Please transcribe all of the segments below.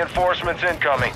reinforcements incoming.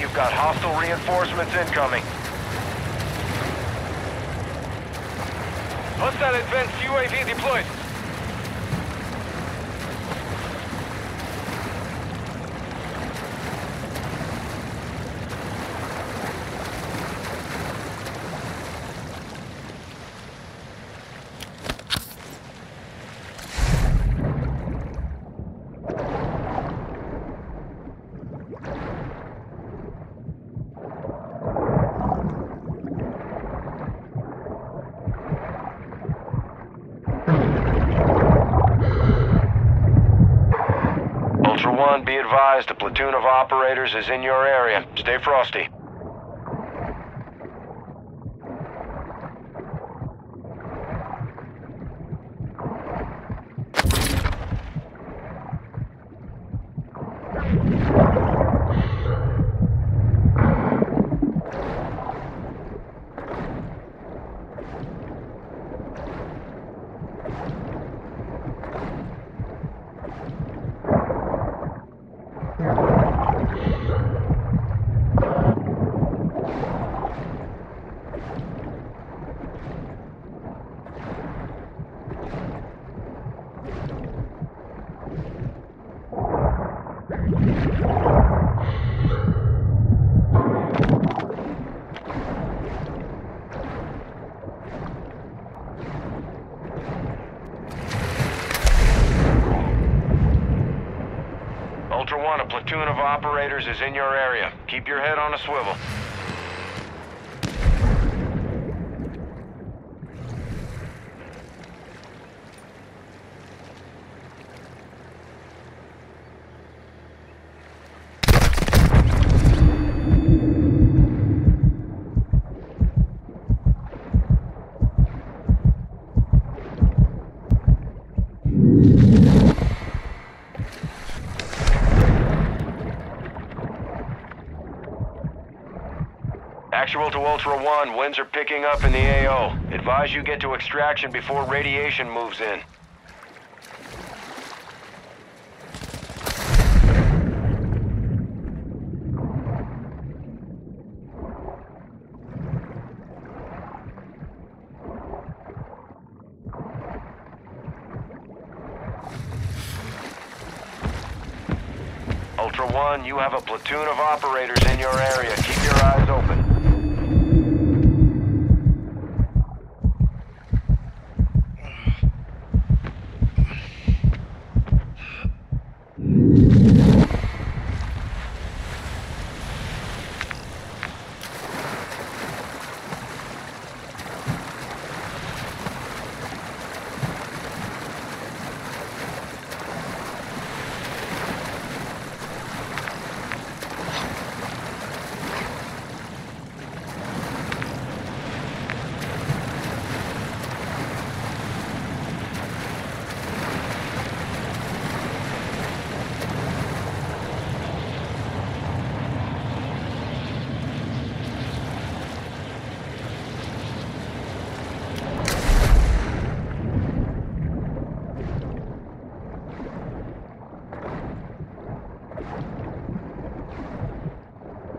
you've got hostile reinforcements incoming. Hostile advanced UAV deployed. Advised, a platoon of operators is in your area. Stay frosty. Ultra One, a platoon of operators is in your area. Keep your head on a swivel. Actual to Ultra One, winds are picking up in the AO. Advise you get to extraction before radiation moves in. Ultra One, you have a platoon of operators in your area. Keep your eyes open.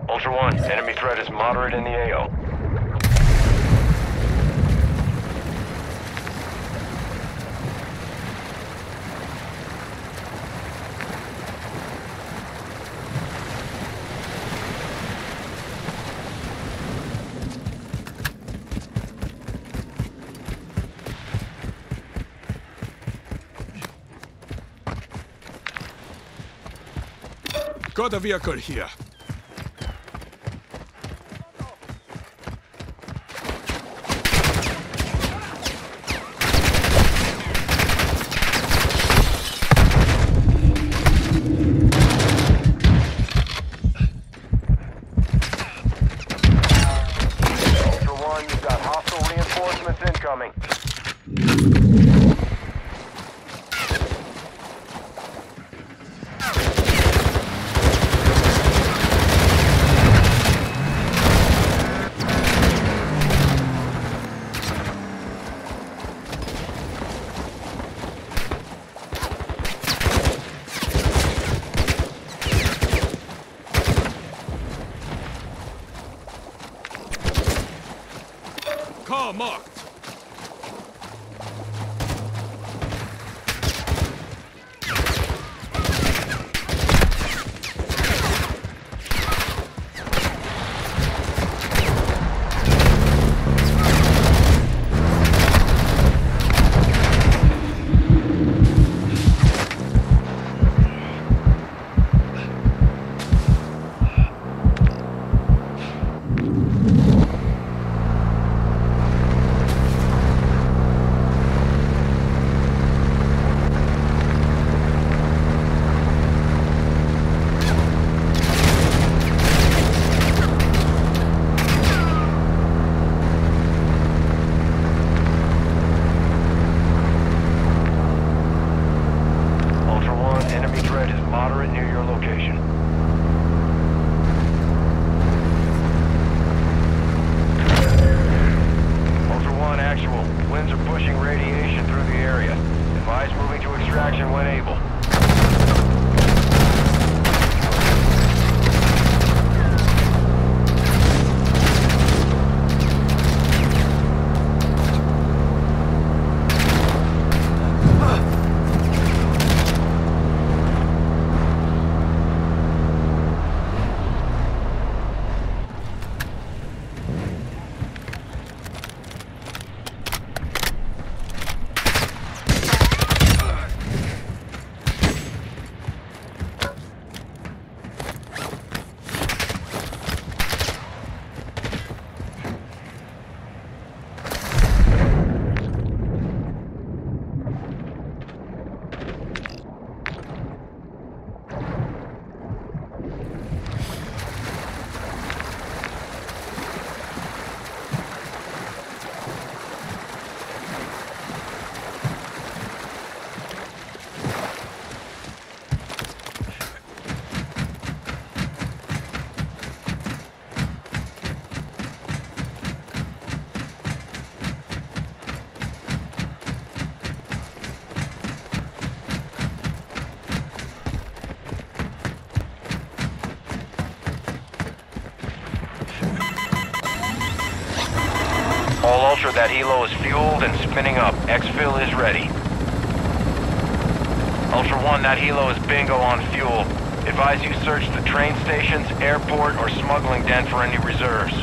Ultra One, enemy threat is moderate in the AO. Got a vehicle here. Ultra One, you've got hostile reinforcements incoming. All Ultra, that helo is fueled and spinning up. Exfil is ready. Ultra One, that helo is bingo on fuel. Advise you search the train stations, airport, or smuggling den for any reserves.